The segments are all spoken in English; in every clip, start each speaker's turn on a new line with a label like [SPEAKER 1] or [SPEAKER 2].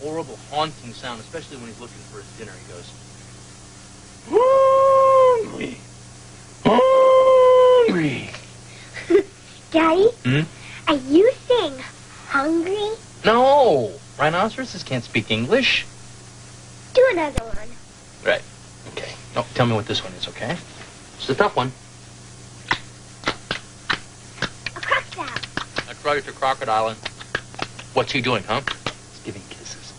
[SPEAKER 1] horrible, haunting sound, especially when he's looking for his dinner. He goes, hungry, hungry.
[SPEAKER 2] Daddy,
[SPEAKER 1] Hmm?
[SPEAKER 2] are you saying hungry?
[SPEAKER 1] No, rhinoceroses can't speak English.
[SPEAKER 2] Do another one.
[SPEAKER 1] Right. Okay. No, tell me what this one is, okay? It's a tough one.
[SPEAKER 2] A crocodile.
[SPEAKER 1] That's right, it's a crocodile. and What's he doing, huh? He's giving kisses.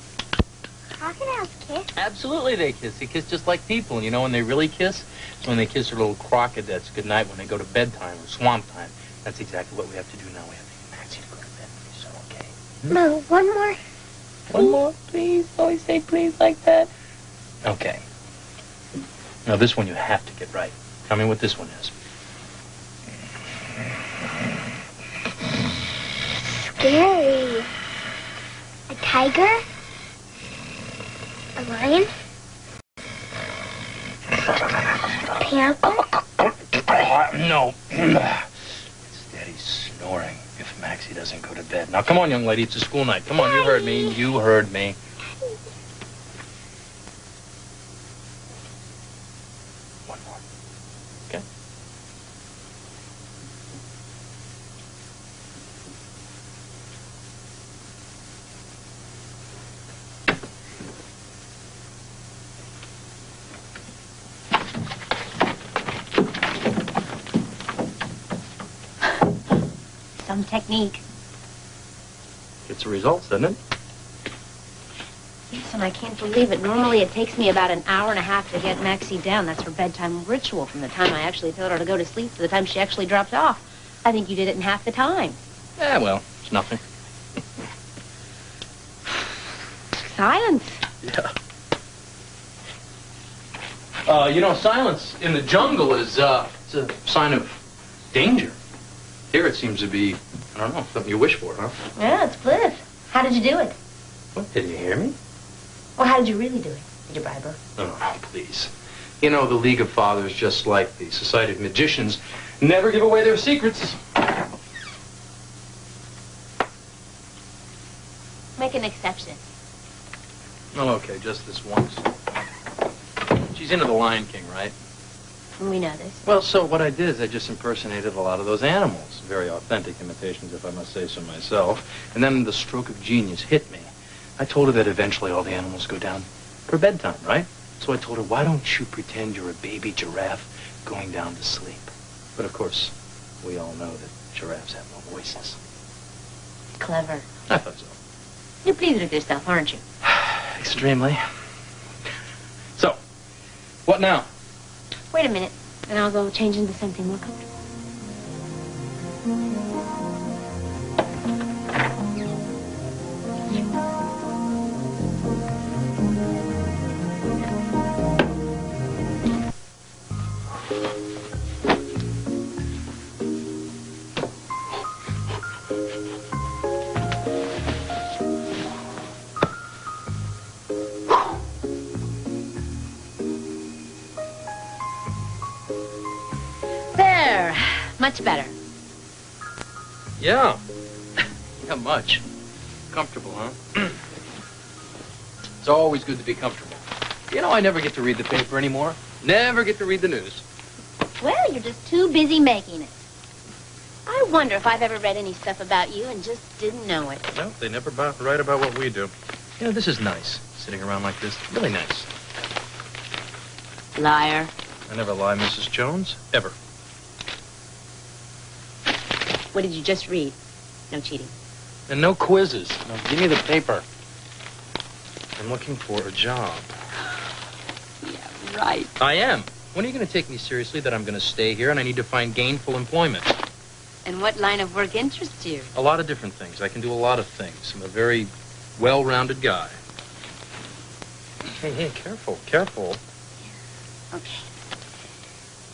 [SPEAKER 2] Crocodiles kiss. Mm-hmm.
[SPEAKER 1] Absolutely, they kiss. They kiss just like people. And you know when they really kiss? It's when they kiss their little crocodiles goodnight when they go to bedtime or swamp time. That's exactly what we have to do now. We have to get Maxie to go to bed soon, okay?
[SPEAKER 2] Hmm? No, one more.
[SPEAKER 1] One more, please. Always say please like that. Okay. Now this one you have to get right. Tell me what this one is.
[SPEAKER 2] Scary. A tiger? A lion? A panther?
[SPEAKER 1] No. It's Daddy snoring if Maxie doesn't go to bed. Now, come on, young lady. It's a school night. Come on, you heard me. You heard me. One more. Okay?
[SPEAKER 3] Some technique.
[SPEAKER 1] Gets the results, doesn't it?
[SPEAKER 3] Yes, and I can't believe it. Normally it takes me about an hour and a half to get Maxie down. That's her bedtime ritual from the time I actually told her to go to sleep to the time she actually dropped off. I think you did it in half the time.
[SPEAKER 1] Yeah, well, it's nothing.
[SPEAKER 3] Silence.
[SPEAKER 1] Yeah. Uh, you know, silence in the jungle is, uh, it's a sign of danger. Here it seems to be, I don't know, something you wish for, huh?
[SPEAKER 3] Yeah, it's Cliff. How did you do it?
[SPEAKER 1] What, did you hear me?
[SPEAKER 3] Well, how did you really do it? Did you bribe her?
[SPEAKER 1] Oh, please. You know, the League of Fathers, just like the Society of Magicians, never give away their secrets.
[SPEAKER 3] Make an exception.
[SPEAKER 1] Oh, okay, just this once. She's into the Lion King, right?
[SPEAKER 3] We know this.
[SPEAKER 1] Well, so what I did is I just impersonated a lot of those animals. Very authentic imitations, if I must say so myself. And then the stroke of genius hit me. I told her that eventually all the animals go down for bedtime, right? So I told her, why don't you pretend you're a baby giraffe going down to sleep? But of course, we all know that giraffes have no voices.
[SPEAKER 3] Clever.
[SPEAKER 1] I thought so.
[SPEAKER 3] You're pleased with yourself, aren't you?
[SPEAKER 1] Extremely. So, what now?
[SPEAKER 3] Wait a minute, and I'll go change into something more comfortable. Much better.
[SPEAKER 1] Yeah. yeah, much. Comfortable, huh? it's always good to be comfortable. You know, I never get to read the paper anymore. Never get to read the news.
[SPEAKER 3] Well, you're just too busy making it. I wonder if I've ever read any stuff about you and just didn't know it.
[SPEAKER 1] No, they never write about what we do. You know, this is nice, sitting around like this. Really nice.
[SPEAKER 3] Liar.
[SPEAKER 1] I never lie, Mrs. Jones. Ever.
[SPEAKER 3] What did you just read? No cheating.
[SPEAKER 1] And no quizzes. Now, give me the paper. I'm looking for a job.
[SPEAKER 3] Yeah, right.
[SPEAKER 1] I am. When are you going to take me seriously that I'm going to stay here and I need to find gainful employment?
[SPEAKER 3] And what line of work interests you?
[SPEAKER 1] A lot of different things. I can do a lot of things. I'm a very well-rounded guy. Hey, hey, careful, careful.
[SPEAKER 3] Okay.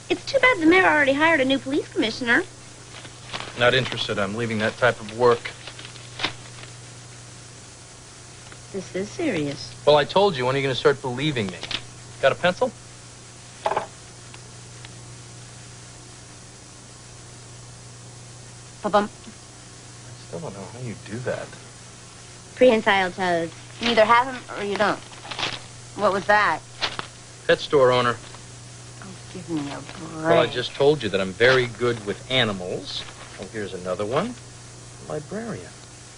[SPEAKER 3] It's too bad the mayor already hired a new police commissioner.
[SPEAKER 1] Not interested. I'm leaving that type of work.
[SPEAKER 3] This is serious.
[SPEAKER 1] Well, I told you. When are you going to start believing me? Got a pencil?
[SPEAKER 3] Ba-bum.
[SPEAKER 1] I still don't know how you do that.
[SPEAKER 3] Prehensile toes. You either have them or you don't. What was that?
[SPEAKER 1] Pet store owner.
[SPEAKER 3] Oh, give me a break.
[SPEAKER 1] Well, I just told you that I'm very good with animals. Oh, here's another one. Librarian.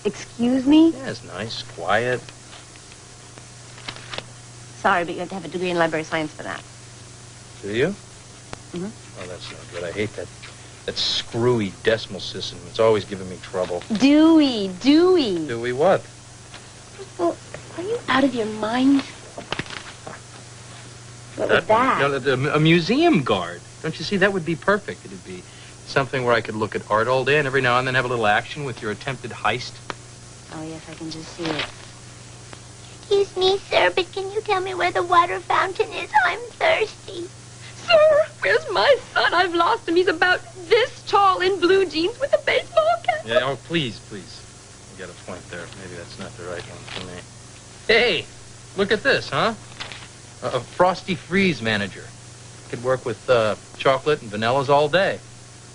[SPEAKER 3] Excuse me?
[SPEAKER 1] Yeah, it's nice, quiet.
[SPEAKER 3] Sorry, but you have to have a degree in library science for that.
[SPEAKER 1] Do you?
[SPEAKER 3] Mm-hmm.
[SPEAKER 1] Oh, that's not good. I hate that that screwy decimal system. It's always giving me trouble.
[SPEAKER 3] Dewey, Dewey.
[SPEAKER 1] Dewey what?
[SPEAKER 3] Well, are you out of your mind? What was that?
[SPEAKER 1] No, a museum guard. Don't you see? That would be perfect. It'd be something where I could look at art all day and every now and then have a little action with your attempted heist.
[SPEAKER 3] Oh, yes, I can just see it.
[SPEAKER 2] Excuse me, sir, but can you tell me where the water fountain is? I'm thirsty.
[SPEAKER 4] Sir, where's my son? I've lost him. He's about this tall in blue jeans with a baseball cap.
[SPEAKER 1] Yeah, oh, please, please. You got a point there. Maybe that's not the right one for me. Hey, look at this, huh? A, a Frosty Freeze manager. Could work with uh, chocolate and vanillas all day.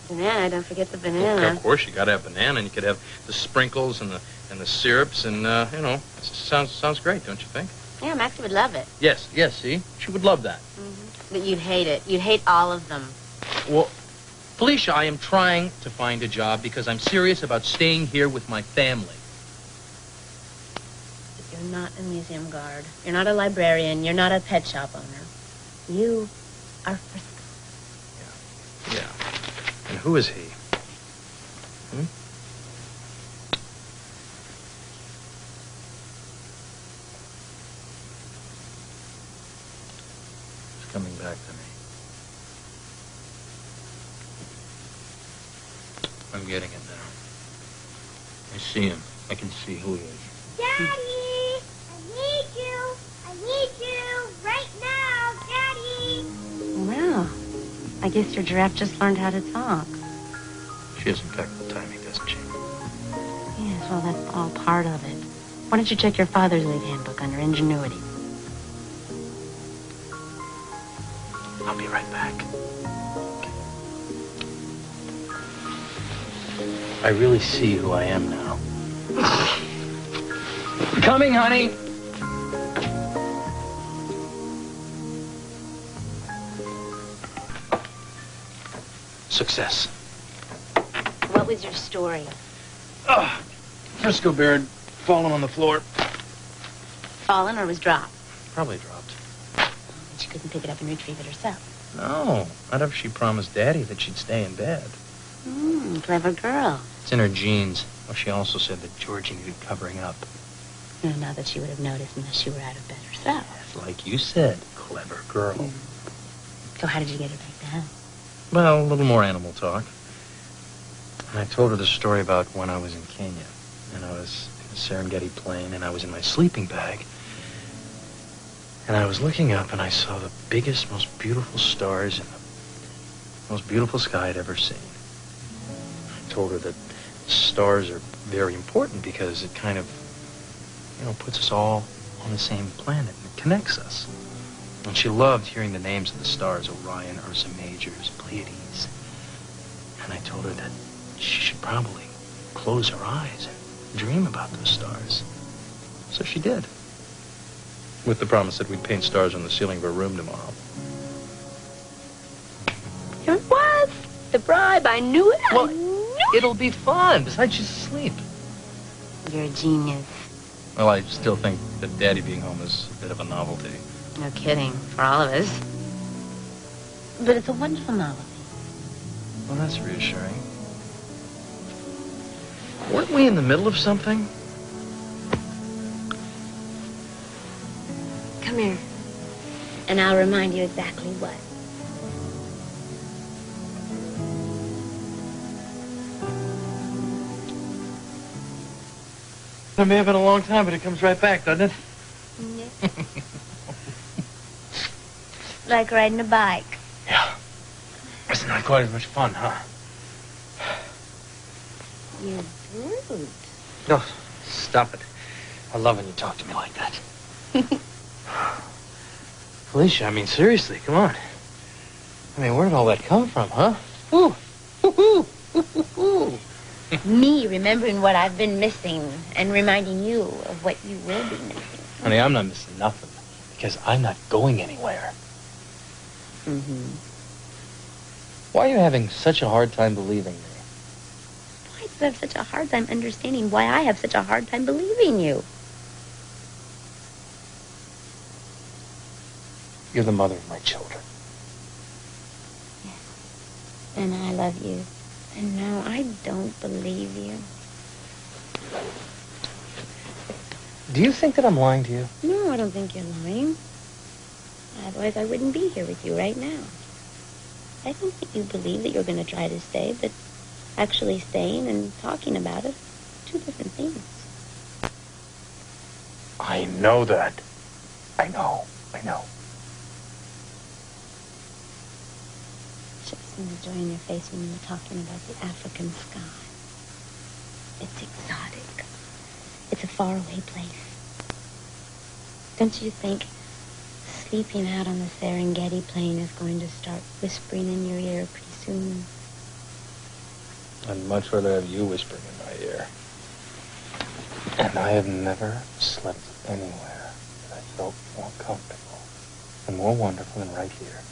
[SPEAKER 3] Banana, don't forget the banana.
[SPEAKER 1] Of course, you got to have banana, and you could have the sprinkles and the and the syrups, and uh, you know, it sounds sounds great, don't you think?
[SPEAKER 3] Yeah, Maxie would love it.
[SPEAKER 1] Yes, yes. See, she would love that.
[SPEAKER 3] But you'd hate it. You'd hate all of them.
[SPEAKER 1] Well, Felicia, I am trying to find a job because I'm serious about staying here with my family.
[SPEAKER 3] But you're not a museum guard. You're not a librarian. You're not a pet shop owner. You are Frisco.
[SPEAKER 1] Who is he? Hmm? He's coming back to me. I'm getting it now. I see him. I can see who he is.
[SPEAKER 2] Daddy! I
[SPEAKER 3] guess your giraffe just learned how to talk.
[SPEAKER 1] She has impeccable timing, doesn't she?
[SPEAKER 3] Yes, well, that's all part of it. Why don't you check your father's leave handbook under ingenuity?
[SPEAKER 1] I'll be right back. I really see who I am now. Coming, honey. Success.
[SPEAKER 3] What was your story?
[SPEAKER 1] Ah, Frisco bird falling on the floor.
[SPEAKER 3] Fallen or was dropped?
[SPEAKER 1] Probably dropped.
[SPEAKER 3] She couldn't pick it up and retrieve it herself.
[SPEAKER 1] No, not if she promised Daddy that she'd stay in bed.
[SPEAKER 3] Hmm, clever girl.
[SPEAKER 1] It's in her genes. Well, she also said that Georgie needed covering up.
[SPEAKER 3] No, not that she would have noticed unless she were out of bed herself.
[SPEAKER 1] Like you said, clever girl.
[SPEAKER 3] So how did you get her back?
[SPEAKER 1] Well, a little more animal talk. And I told her the story about when I was in Kenya. And I was in the Serengeti plain, and I was in my sleeping bag. And I was looking up, and I saw the biggest, most beautiful stars in the most beautiful sky I'd ever seen. I told her that stars are very important because it kind of, you know, puts us all on the same planet and it connects us. And she loved hearing the names of the stars Orion, Ursa Majors, Pleiades. And I told her that she should probably close her eyes and dream about those stars. So she did. With the promise that we'd paint stars on the ceiling of her room tomorrow.
[SPEAKER 4] Here it was. The bribe. I knew it.
[SPEAKER 1] Well,
[SPEAKER 4] I knew
[SPEAKER 1] It'll be fun. Besides, she's asleep.
[SPEAKER 3] You're a genius.
[SPEAKER 1] Well, I still think that Daddy being home is a bit of a novelty.
[SPEAKER 3] No kidding. For all of us. But it's a wonderful novelty.
[SPEAKER 1] Well, that's reassuring. Weren't we in the middle of something?
[SPEAKER 3] Come here. And I'll remind you exactly what.
[SPEAKER 1] It may have been a long time, but it comes right back, doesn't it?
[SPEAKER 2] Mm, Like riding a bike.
[SPEAKER 1] Yeah. It's not quite as much fun, huh?
[SPEAKER 3] You brute.
[SPEAKER 1] No, stop it. I love when you talk to me like that. Felicia, I mean, seriously, come on. I mean, where did all that come from, huh? Ooh, ooh, ooh, ooh, ooh.
[SPEAKER 3] Me remembering what I've been missing and reminding you of what you will be missing.
[SPEAKER 1] Honey, I'm not missing nothing because I'm not going anywhere.
[SPEAKER 3] Mm-hmm.
[SPEAKER 1] Why are you having such a hard time believing me?
[SPEAKER 3] Why do you have such a hard time understanding why I have such a hard time believing you?
[SPEAKER 1] You're the mother of my children. Yes.
[SPEAKER 3] And I love you. And no, I don't believe you.
[SPEAKER 1] Do you think that I'm lying to you?
[SPEAKER 3] No, I don't think you're lying. Otherwise, I wouldn't be here with you right now. I think that you believe that you're going to try to stay, but actually staying and talking about it, two different things.
[SPEAKER 1] I know that. I know. I know.
[SPEAKER 3] Seen the joy in your face when you were talking about the African sky. It's exotic. It's a faraway place. Don't you think sleeping out on the Serengeti plain is going to start whispering in your ear pretty soon?
[SPEAKER 1] I'd much rather have you whispering in my ear. And I have never slept anywhere that I felt more comfortable and more wonderful than right here.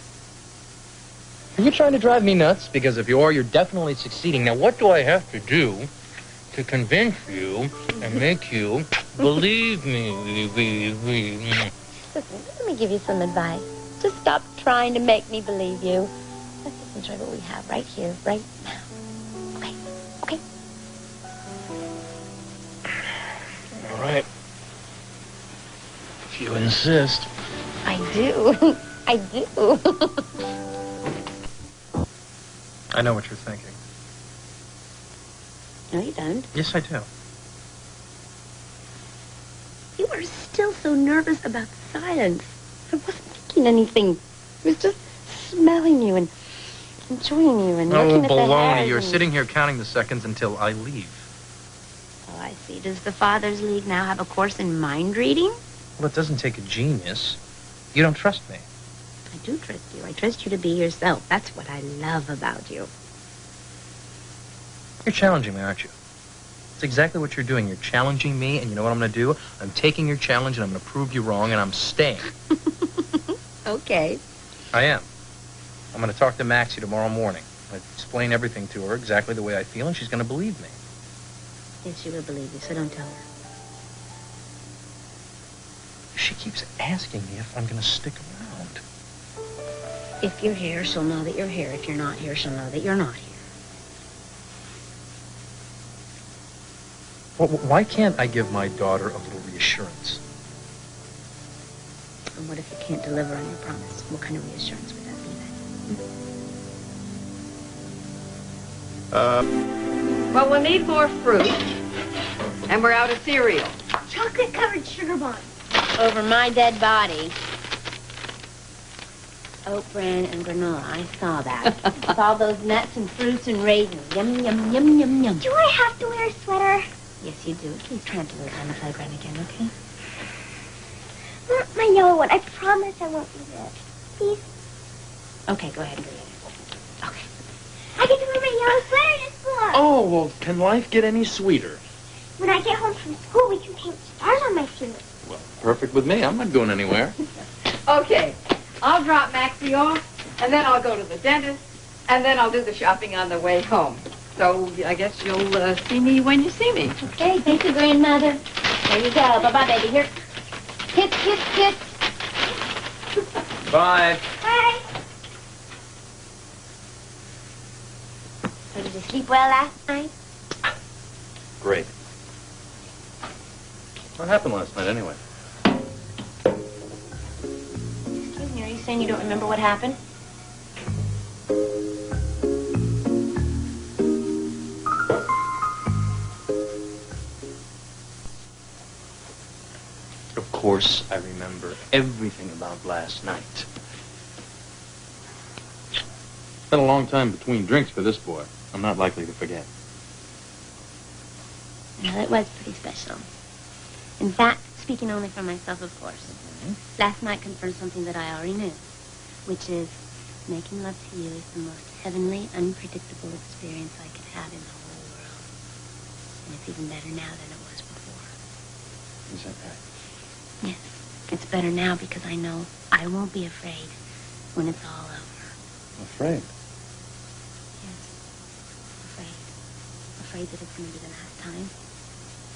[SPEAKER 1] Are you trying to drive me nuts? Because if you are, you're definitely succeeding. Now, what do I have to do to convince you and make you believe me?
[SPEAKER 3] Listen, let me give you some advice. Just stop trying to make me believe you. Let's just enjoy what we have right here, right now. Okay? Okay?
[SPEAKER 1] All right. If you insist.
[SPEAKER 3] I do. I do.
[SPEAKER 1] I know what you're thinking.
[SPEAKER 3] no, you don't.
[SPEAKER 1] Yes, I do.
[SPEAKER 3] You were still so nervous about silence. I wasn't thinking anything. I was just smelling you and enjoying you and
[SPEAKER 1] Oh,
[SPEAKER 3] looking at the
[SPEAKER 1] baloney. You're
[SPEAKER 3] and-
[SPEAKER 1] sitting here counting the seconds until I leave.
[SPEAKER 3] Oh, I see. Does the Fathers League now have a course in mind reading?
[SPEAKER 1] Well, it doesn't take a genius. You don't trust me.
[SPEAKER 3] I do trust you. I trust you to be yourself. That's what I love about you.
[SPEAKER 1] You're challenging me, aren't you? It's exactly what you're doing. You're challenging me, and you know what I'm going to do? I'm taking your challenge, and I'm going to prove you wrong, and I'm staying.
[SPEAKER 3] Okay.
[SPEAKER 1] I am. I'm going to talk to Maxie tomorrow morning. To explain everything to her exactly the way I feel, and she's going to believe me.
[SPEAKER 3] Yes, she will believe you, so don't tell her.
[SPEAKER 1] She keeps asking me if I'm going to stick around.
[SPEAKER 3] If you're here, she'll know that you're here. If you're not here, she'll know that you're not here.
[SPEAKER 1] Well, why can't I give my daughter a little reassurance?
[SPEAKER 3] And what if you can't deliver on your promise? What kind of reassurance would that be then? Hmm? Uh.
[SPEAKER 4] Well, we'll need more fruit. And we're out of cereal.
[SPEAKER 2] Chocolate covered sugar bomb.
[SPEAKER 3] Over my dead body. Oat bran and granola. I saw that. With all those nuts and fruits and raisins. Yum, yum, yum, yum, yum.
[SPEAKER 2] Do I have to wear a sweater?
[SPEAKER 3] Yes, you do. Please tramp a little on the playground again, okay?
[SPEAKER 2] Not my yellow one. I promise I won't use it. Please.
[SPEAKER 3] Okay, go ahead and go get it. Okay.
[SPEAKER 2] I get to wear my yellow sweater to school.
[SPEAKER 1] Oh, well, can life get any sweeter?
[SPEAKER 2] When I get home from school, we can paint stars on my shoes.
[SPEAKER 1] Well, perfect with me. I'm not going anywhere.
[SPEAKER 4] Okay. I'll drop Maxie off, and then I'll go to the dentist, and then I'll do the shopping on the way home. So I guess you'll uh, see me when you see me.
[SPEAKER 3] Okay, thank you, grandmother. There you go. Bye-bye, baby. Here. Kiss, kiss, kiss.
[SPEAKER 1] Bye.
[SPEAKER 2] Bye.
[SPEAKER 3] So did you sleep well last night?
[SPEAKER 1] Great. What happened last night, anyway?
[SPEAKER 3] Excuse me, are you saying you don't remember what happened?
[SPEAKER 1] Course, I remember everything about last night. It's been a long time between drinks for this boy. I'm not likely to forget.
[SPEAKER 3] Well, it was pretty special. In fact, speaking only for myself, of course, mm-hmm. last night confirmed something that I already knew, which is making love to you is the most heavenly, unpredictable experience I could have in the whole world. And it's even better now than it was before.
[SPEAKER 1] Is that right?
[SPEAKER 3] Yes. It's better now because I know I won't be afraid when it's all over.
[SPEAKER 1] Afraid.
[SPEAKER 3] Yes. Afraid. Afraid that it's going to be the last time.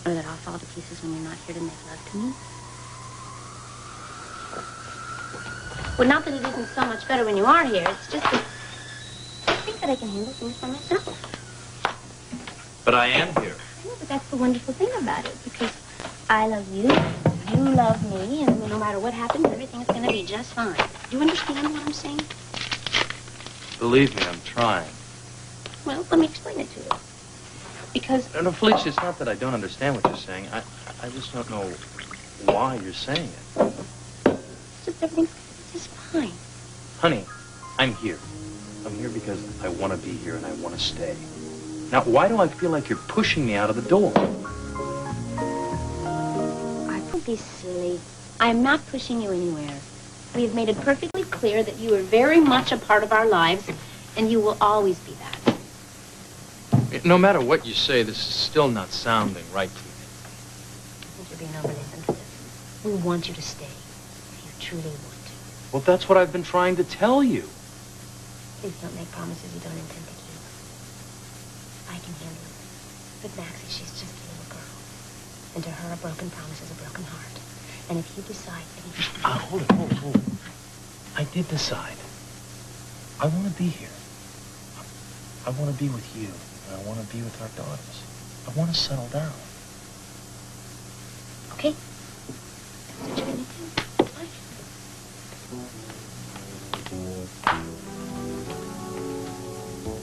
[SPEAKER 3] Or that I'll fall to pieces when you're not here to make love to me. Well, not that it isn't so much better when you are here. It's just that I think that I can handle things by myself.
[SPEAKER 1] But I am here.
[SPEAKER 3] I know, but that's the wonderful thing about it. Because I love you, you love me, and no matter what happens, everything's going to be just fine. Do you understand what I'm saying?
[SPEAKER 1] Believe me, I'm trying.
[SPEAKER 3] Well, let me explain it to you. Because
[SPEAKER 1] No, no, Felicia, it's not that I don't understand what you're saying. I, I just don't know why you're saying it.
[SPEAKER 3] it's just everything's just fine.
[SPEAKER 1] Honey, I'm here. I'm here because I want to be here and I want to stay. Now, why do I feel like you're pushing me out of the door?
[SPEAKER 3] I don't be silly. I am not pushing you anywhere. We have made it perfectly clear that you are very much a part of our lives, and you will always be that.
[SPEAKER 1] No matter what you say, this is still not sounding right to me.
[SPEAKER 3] Since you're being overly sensitive, we want you to stay. If you truly want to.
[SPEAKER 1] Well, that's what I've been trying to tell you.
[SPEAKER 3] Please don't make promises you don't intend to keep. I can handle it. But Maxie, she's just a little girl. And to her, a broken promise is a broken heart. And if you decide that you...
[SPEAKER 1] Ah, hold it, hold it, hold it. I did decide. I want to be here. I want to be with you. And I want to be with our daughters. I want to settle down.
[SPEAKER 3] Okay? That's what you're gonna do.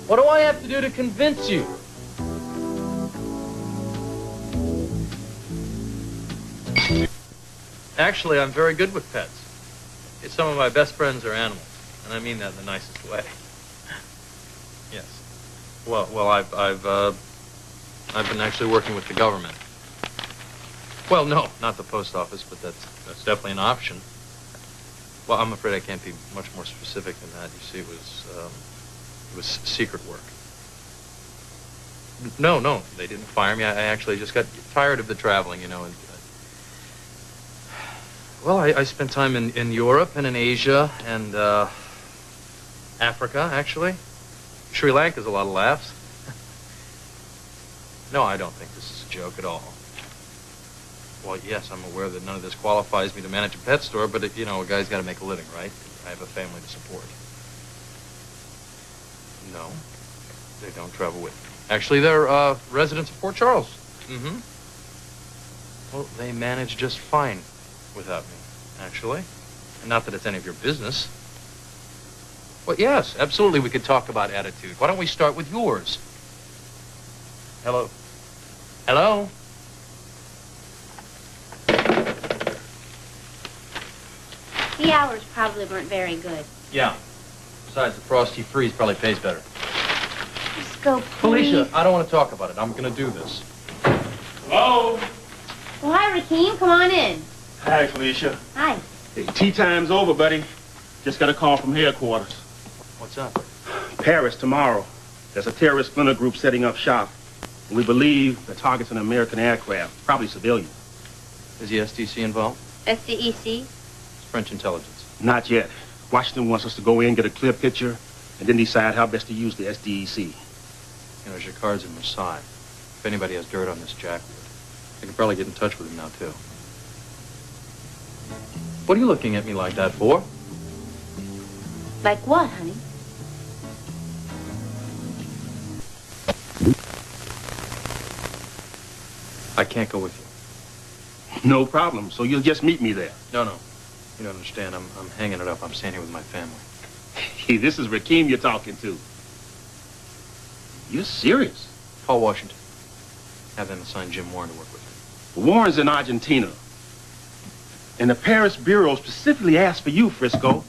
[SPEAKER 1] What do I have to do to convince you? Actually, I'm very good with pets. It's Some of my best friends are animals, and I mean that in the nicest way. yes. Well, well, I've I've uh, I've been actually working with the government. Well, no, not the post office, but that's that's definitely an option. Well, I'm afraid I can't be much more specific than that. You see, it was um, it was secret work. No, no, they didn't fire me. I, I actually just got tired of the traveling, you know. And, well, I, I spent time in, in Europe and in Asia and uh, Africa, actually. Sri Lanka's a lot of laughs. no, I don't think this is a joke at all. Well, yes, I'm aware that none of this qualifies me to manage a pet store, but, you know, a guy's got to make a living, right? I have a family to support. No, they don't travel with me. Actually, they're uh, residents of Port Charles. Mm-hmm. Well, they manage just fine without me, actually. And not that it's any of your business. Well, yes, absolutely, we could talk about attitude. Why don't we start with yours? Hello? Hello?
[SPEAKER 3] The hours probably weren't very good.
[SPEAKER 1] Yeah. Besides, the Frosty Freeze probably pays better.
[SPEAKER 3] Just go, please.
[SPEAKER 1] Felicia, I don't want to talk about it. I'm going to do this.
[SPEAKER 5] Hello.
[SPEAKER 3] Well, hi, Rakeem. Come on in.
[SPEAKER 5] Hi, Felicia.
[SPEAKER 3] Hi.
[SPEAKER 5] Hey, tea time's over, buddy. Just got a call from headquarters.
[SPEAKER 1] What's up?
[SPEAKER 5] Paris tomorrow. There's a terrorist splinter group setting up shop. We believe the target's an American aircraft, probably civilian.
[SPEAKER 1] Is the SDC involved?
[SPEAKER 3] SDEC?
[SPEAKER 1] It's French intelligence.
[SPEAKER 5] Not yet. Washington wants us to go in, get a clear picture, and then decide how best to use the SDEC.
[SPEAKER 1] You know, Jacquard's in Versailles. If anybody has dirt on this jackwood, they can probably get in touch with him now, too. What are you looking at me like that for?
[SPEAKER 3] Like what, honey?
[SPEAKER 1] I can't go with you.
[SPEAKER 5] No problem. So you'll just meet me there.
[SPEAKER 1] No, no. You don't understand. I'm, I'm hanging it up. I'm staying here with my family.
[SPEAKER 5] Hey, this is Rakeem you're talking to. You're serious?
[SPEAKER 1] Paul Washington. Have them assign Jim Warren to work with me.
[SPEAKER 5] Warren's in Argentina. And the Paris Bureau specifically asked for you, Frisco.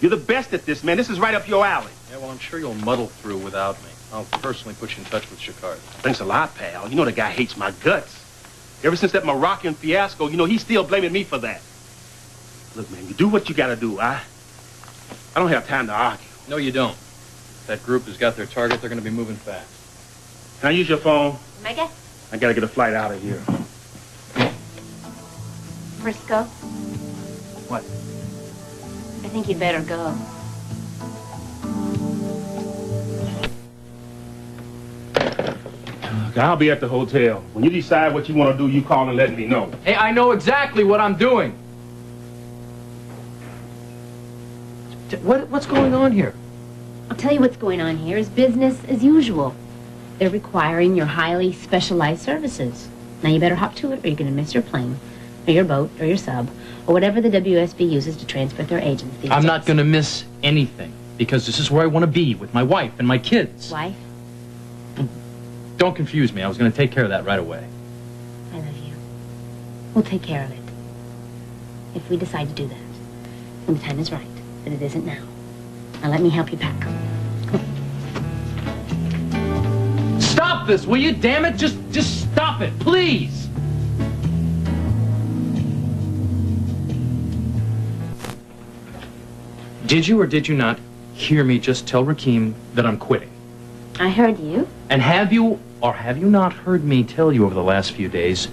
[SPEAKER 5] You're the best at this, man. This is right up your alley.
[SPEAKER 1] Yeah, well, I'm sure you'll muddle through without me. I'll personally put you in touch with Chicard.
[SPEAKER 5] Thanks a lot, pal. You know the guy hates my guts. Ever since that Moroccan fiasco, you know, he's still blaming me for that. Look, man, you do what you gotta do. I, I don't have time to argue.
[SPEAKER 1] No, you don't. That group has got their target. They're going to be moving fast.
[SPEAKER 5] Can I use your phone?
[SPEAKER 3] Mega?
[SPEAKER 5] I gotta get a flight out of here.
[SPEAKER 3] Frisco?
[SPEAKER 1] What?
[SPEAKER 3] I think you'd better go.
[SPEAKER 5] I'll be at the hotel. When you decide what you want to do, you call and let me know.
[SPEAKER 1] Hey, I know exactly what I'm doing. What, what's going on here?
[SPEAKER 3] I'll tell you what's going on here is business as usual. They're requiring your highly specialized services. Now you better hop to it or you're going to miss your plane, or your boat, or your sub, or whatever the WSB uses to transport their agents. these
[SPEAKER 1] I'm not going to miss anything because this is where I want to be with my wife and my kids.
[SPEAKER 3] Wife, mm-hmm.
[SPEAKER 1] Don't confuse me. I was going to take care of that right away.
[SPEAKER 3] I love you. We'll take care of it. If we decide to do that. When the time is right. But it isn't now. Now let me help you pack.
[SPEAKER 1] Stop this, will you? Damn it! Just, just stop it, please. Did you or did you not hear me just tell Rakim that I'm quitting?
[SPEAKER 3] I heard you.
[SPEAKER 1] And have you or have you not heard me tell you over the last few days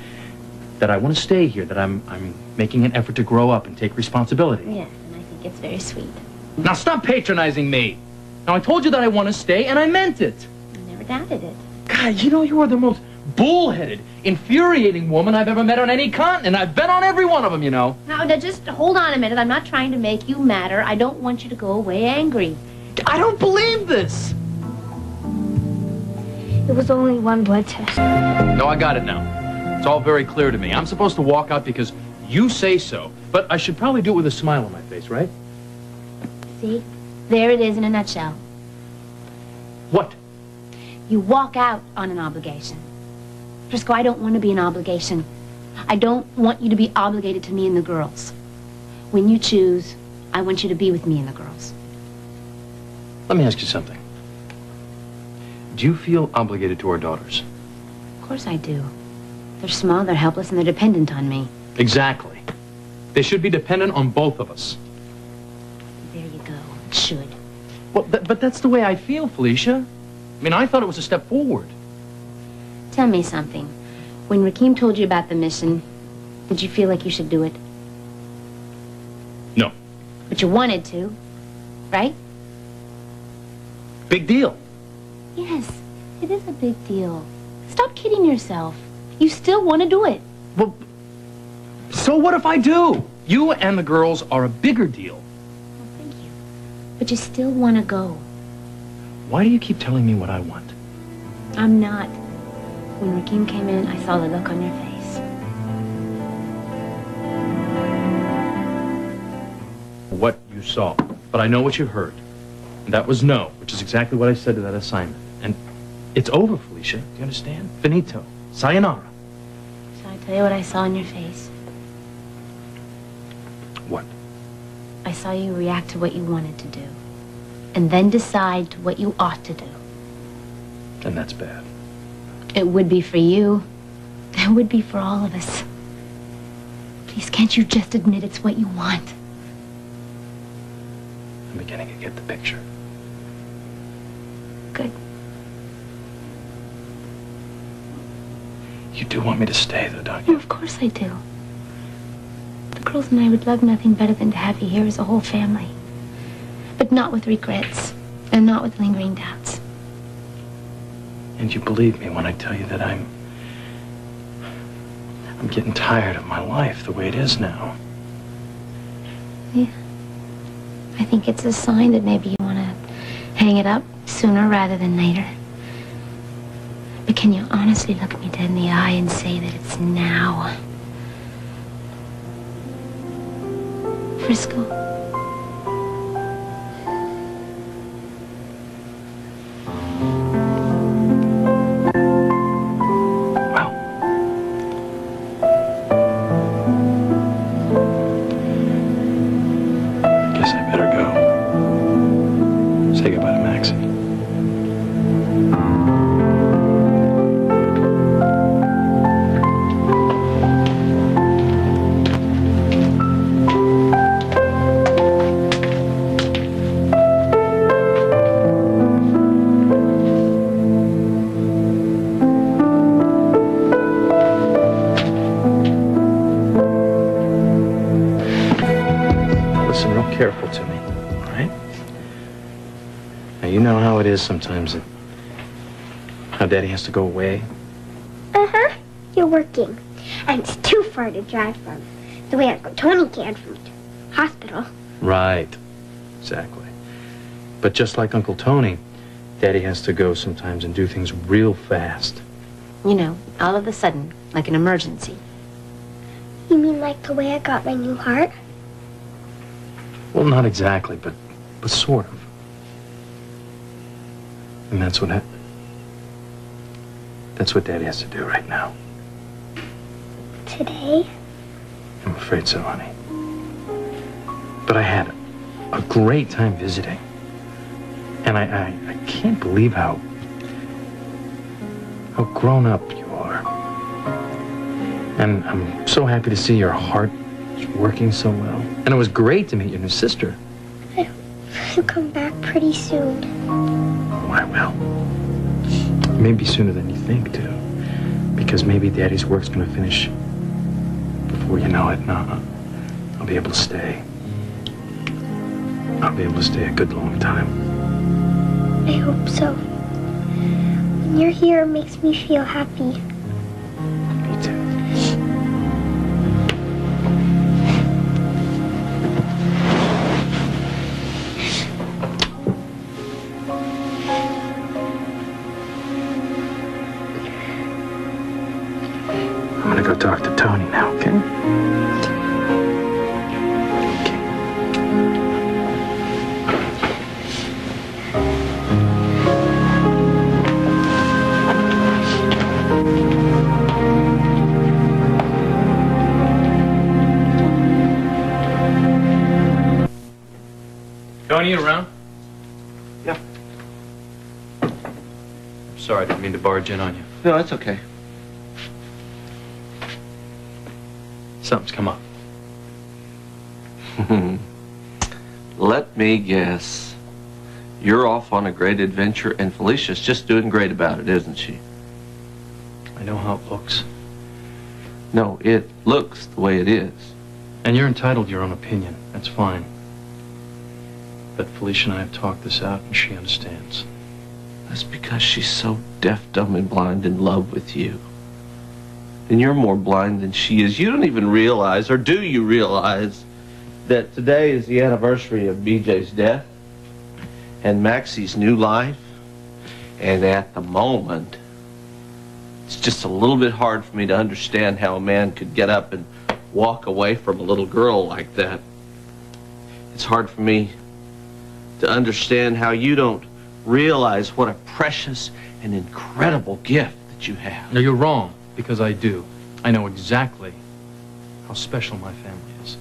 [SPEAKER 1] that I want to stay here, that I'm I'm making an effort to grow up and take responsibility?
[SPEAKER 3] Yes, and I think it's very sweet.
[SPEAKER 1] Now stop patronizing me. Now I told you that I want to stay and I meant it.
[SPEAKER 3] I never doubted it.
[SPEAKER 1] God, you know you are the most bullheaded, infuriating woman I've ever met on any continent. I've been on every one of them, you know.
[SPEAKER 3] Now, now, just hold on a minute. I'm not trying to make you madder. I don't want you to go away angry.
[SPEAKER 1] I don't believe this.
[SPEAKER 2] It was only one blood test.
[SPEAKER 1] No, I got it now. It's all very clear to me. I'm supposed to walk out because you say so, but I should probably do it with a smile on my face, right?
[SPEAKER 3] See? There it is in a nutshell.
[SPEAKER 1] What?
[SPEAKER 3] You walk out on an obligation. Frisco, I don't want to be an obligation. I don't want you to be obligated to me and the girls. When you choose, I want you to be with me and the girls.
[SPEAKER 1] Let me ask you something. Do you feel obligated to our daughters?
[SPEAKER 3] Of course I do. They're small, they're helpless, and they're dependent on me.
[SPEAKER 1] Exactly. They should be dependent on both of us.
[SPEAKER 3] There you go. It Should.
[SPEAKER 1] Well, th- but that's the way I feel, Felicia. I mean, I thought it was a step forward.
[SPEAKER 3] Tell me something. When Rakim told you about the mission, did you feel like you should do it?
[SPEAKER 1] No.
[SPEAKER 3] But you wanted to, right?
[SPEAKER 1] Big deal.
[SPEAKER 3] Yes, it is a big deal. Stop kidding yourself. You still want to do it.
[SPEAKER 1] Well, so what if I do? You and the girls are a bigger deal.
[SPEAKER 3] Well, thank you. But you still want to go.
[SPEAKER 1] Why do you keep telling me what I want?
[SPEAKER 3] I'm not. When Rakim came in, I saw the look on your face.
[SPEAKER 1] What you saw. But I know what you heard. And that was no, which is exactly what I said to that assignment. And it's over, Felicia. Do you understand? Finito. Sayonara.
[SPEAKER 3] Shall I tell you what I saw on your face?
[SPEAKER 1] What?
[SPEAKER 3] I saw you react to what you wanted to do. And then decide to what you ought to do.
[SPEAKER 1] And that's bad.
[SPEAKER 3] It would be for you. It would be for all of us. Please, can't you just admit it's what you want?
[SPEAKER 1] I'm beginning to get the picture.
[SPEAKER 3] Good.
[SPEAKER 1] You do want me to stay, though, don't you?
[SPEAKER 3] of course I do. The girls and I would love nothing better than to have you here as a whole family. But not with regrets, and not with lingering doubts.
[SPEAKER 1] And you believe me when I tell you that I'm... I'm getting tired of my life the way it is now. Yeah.
[SPEAKER 3] I think it's a sign that maybe you want to hang it up sooner rather than later. But can you honestly look me dead in the eye and say that it's now? Frisco?
[SPEAKER 1] Know how it is sometimes that how Daddy has to go away.
[SPEAKER 2] Uh-huh. You're working. And it's too far to drive from. The way Uncle Tony can from the hospital.
[SPEAKER 1] Right. Exactly. But just like Uncle Tony, Daddy has to go sometimes and do things real fast.
[SPEAKER 3] You know, all of a sudden, like an emergency.
[SPEAKER 2] You mean like the way I got my new heart?
[SPEAKER 1] Well, not exactly, but but sort of. And that's what hap- that's what Daddy has to do right now.
[SPEAKER 2] Today?
[SPEAKER 1] I'm afraid so, honey. But I had a great time visiting. And I, I, I can't believe how how grown up you are. And I'm so happy to see your heart is working so well. And it was great to meet your new sister.
[SPEAKER 2] You'll come back pretty soon.
[SPEAKER 1] I will. Maybe sooner than you think, too. Because maybe Daddy's work's gonna finish before you know it. And I'll, I'll be able to stay. I'll be able to stay a good long time.
[SPEAKER 2] I hope so. When you're here, it makes me feel happy.
[SPEAKER 1] Tony, around?
[SPEAKER 5] Yeah.
[SPEAKER 1] I'm sorry, I didn't mean to barge in on you.
[SPEAKER 5] No, that's okay.
[SPEAKER 1] Something's come up.
[SPEAKER 6] Let me guess. You're off on a great adventure, and Felicia's just doing great about it, isn't she?
[SPEAKER 1] I know how it looks.
[SPEAKER 6] No, it looks the way it is.
[SPEAKER 1] And you're entitled to your own opinion. That's fine. But Felicia and I have talked this out, and she understands.
[SPEAKER 6] That's because she's so deaf, dumb, and blind in love with you. And you're more blind than she is. You don't even realize, or do you realize, that today is the anniversary of BJ's death and Maxie's new life? And at the moment, it's just a little bit hard for me to understand how a man could get up and walk away from a little girl like that. It's hard for me to understand how you don't realize what a precious and incredible gift that you have.
[SPEAKER 1] No, you're wrong, because I do. I know exactly how special my family is.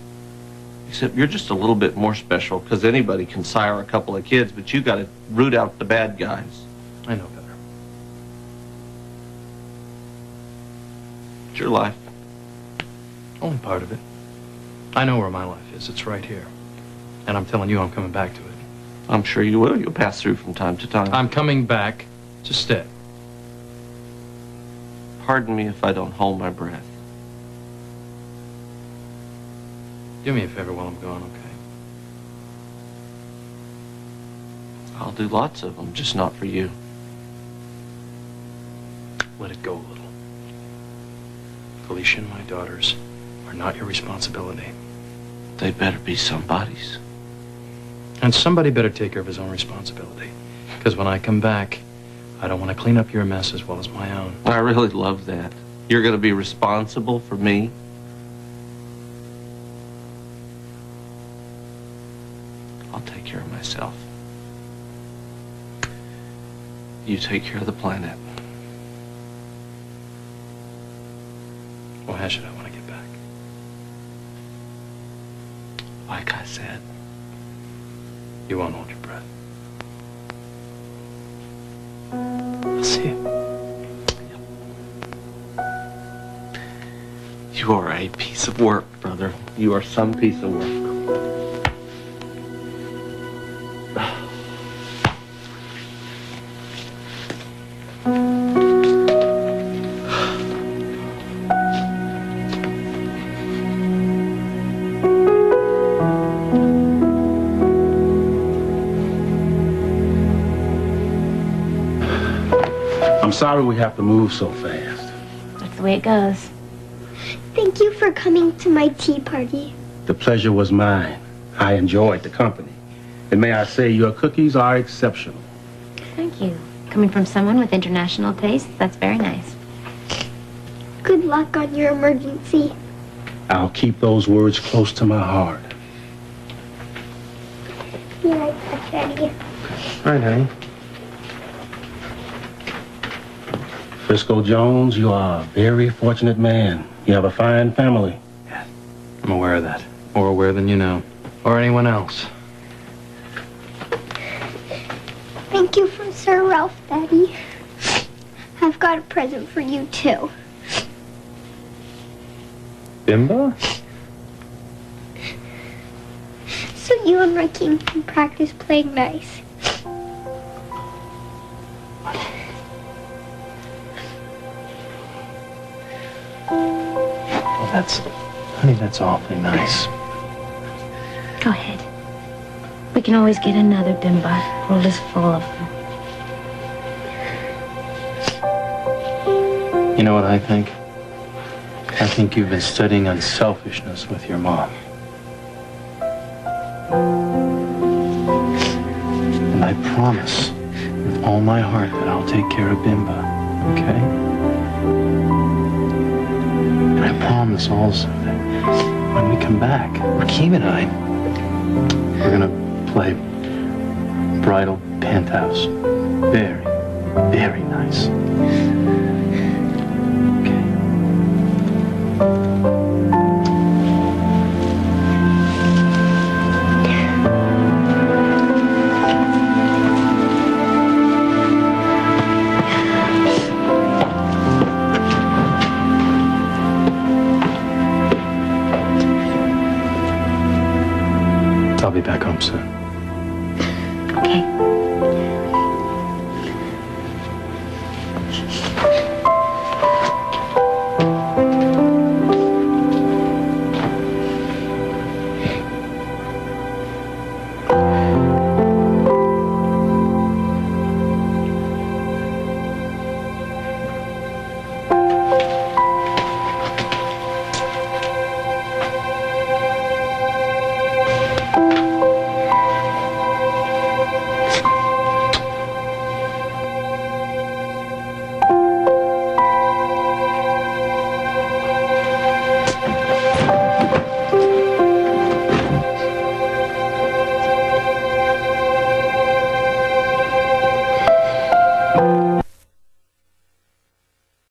[SPEAKER 6] Except you're just a little bit more special because anybody can sire a couple of kids, but you got to root out the bad guys.
[SPEAKER 1] I know better.
[SPEAKER 6] It's your life.
[SPEAKER 1] Only part of it. I know where my life is. It's right here. And I'm telling you, I'm coming back to it.
[SPEAKER 6] I'm sure you will. You'll pass through from time to time.
[SPEAKER 1] I'm coming back to stay.
[SPEAKER 6] Pardon me if I don't hold my breath.
[SPEAKER 1] Do me a favor while I'm gone, okay?
[SPEAKER 6] I'll do lots of them, just not for you.
[SPEAKER 1] Let it go a little. Felicia and my daughters are not your responsibility.
[SPEAKER 6] They better be somebody's.
[SPEAKER 1] And somebody better take care of his own responsibility. Because when I come back, I don't want to clean up your mess as well as my own.
[SPEAKER 6] I really love that. You're going to be responsible for me. I'll take care of myself. You take care of the planet.
[SPEAKER 1] Well, how should I want to get back?
[SPEAKER 6] Like I said,
[SPEAKER 1] You won't hold your breath.
[SPEAKER 6] I'll see you. You are a piece of work, brother. You are some piece of work.
[SPEAKER 5] I'm sorry we have to move so fast.
[SPEAKER 3] That's the way it goes.
[SPEAKER 2] Thank you for coming to my tea party.
[SPEAKER 5] The pleasure was mine. I enjoyed the company. And may I say, your cookies are exceptional.
[SPEAKER 3] Thank you. Coming from someone with international taste, that's very nice.
[SPEAKER 2] Good luck on your emergency.
[SPEAKER 5] I'll keep those words close to my heart.
[SPEAKER 2] Be right back, Daddy.
[SPEAKER 5] All right, honey. Frisco Jones, you are a very fortunate man. You have a fine family. Yes.
[SPEAKER 1] I'm aware of that. More aware than you know. Or anyone else.
[SPEAKER 2] Thank you for Sir Ralph, Daddy. I've got a present for you, too.
[SPEAKER 1] Bimba?
[SPEAKER 2] So you and Rakim can practice playing nice.
[SPEAKER 1] That's... Honey, that's awfully nice.
[SPEAKER 3] Go ahead. We can always get another bimba. World is full of them.
[SPEAKER 1] You know what I think? I think you've been studying unselfishness with your mom. And I promise with all my heart that I'll take care of Bimba, okay? And promise also that when we come back, Rakim and I, we're gonna play bridal penthouse. Very, very nice. Okay.